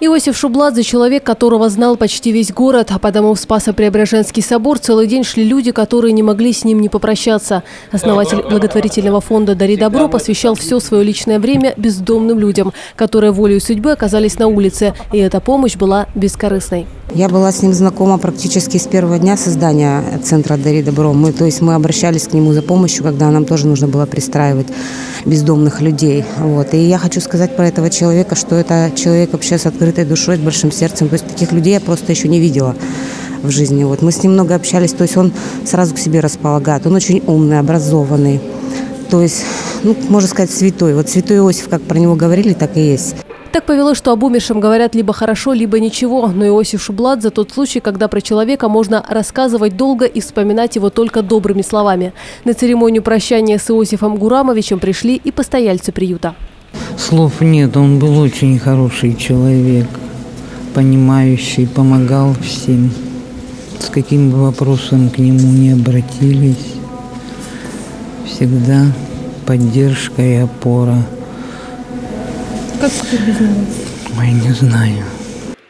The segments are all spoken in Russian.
Иосиф Шубладзе – человек, которого знал почти весь город, а потому в Спасо-Преображенский собор целый день шли люди, которые не могли с ним не попрощаться. Основатель благотворительного фонда «Дари добро» посвящал все свое личное время бездомным людям, которые волею судьбы оказались на улице, и эта помощь была бескорыстной. Я была с ним знакома практически с первого дня создания центра «Дари добро». Мы, то есть мы обращались к нему за помощью, когда нам тоже нужно было пристраивать бездомных людей. Вот. И я хочу сказать про этого человека, что это человек вообще с открытой душой, с большим сердцем. То есть таких людей я просто еще не видела в жизни. Вот. Мы с ним много общались, то есть он сразу к себе располагает. Он очень умный, образованный. То есть, ну, можно сказать, святой. Вот святой Иосиф, как про него говорили, так и есть. Так повелось, что об умершем говорят либо хорошо, либо ничего. Но Иосиф Шублат за тот случай, когда про человека можно рассказывать долго и вспоминать его только добрыми словами. На церемонию прощания с Иосифом Гурамовичем пришли и постояльцы приюта. Слов нет, он был очень хороший человек, понимающий, помогал всем. С каким бы вопросом к нему не обратились, всегда поддержка и опора – как без него? Ой, не знаю.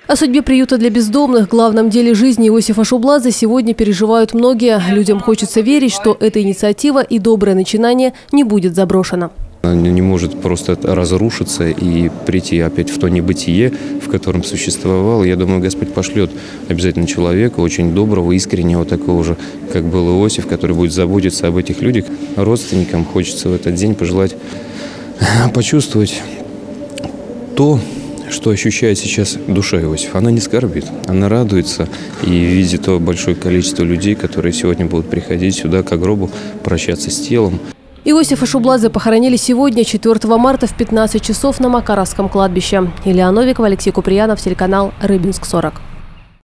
О судьбе приюта для бездомных, главном деле жизни Иосифа Шубладзе сегодня переживают многие. Людям хочется верить, что эта инициатива и доброе начинание не будет заброшено. Она не может просто разрушиться и прийти опять в то небытие, в котором существовал. Я думаю, Господь пошлет обязательно человека, очень доброго, искреннего, такого же, как был Иосиф, который будет заботиться об этих людях. Родственникам хочется в этот день пожелать почувствовать то, что ощущает сейчас душа Иосифа. Она не скорбит, она радуется и видит то большое количество людей, которые сегодня будут приходить сюда к гробу, прощаться с телом. Иосифа Шублазы похоронили сегодня, 4 марта в 15 часов на Макаровском кладбище. Илья Новиков, Алексей Куприянов, телеканал «Рыбинск 40».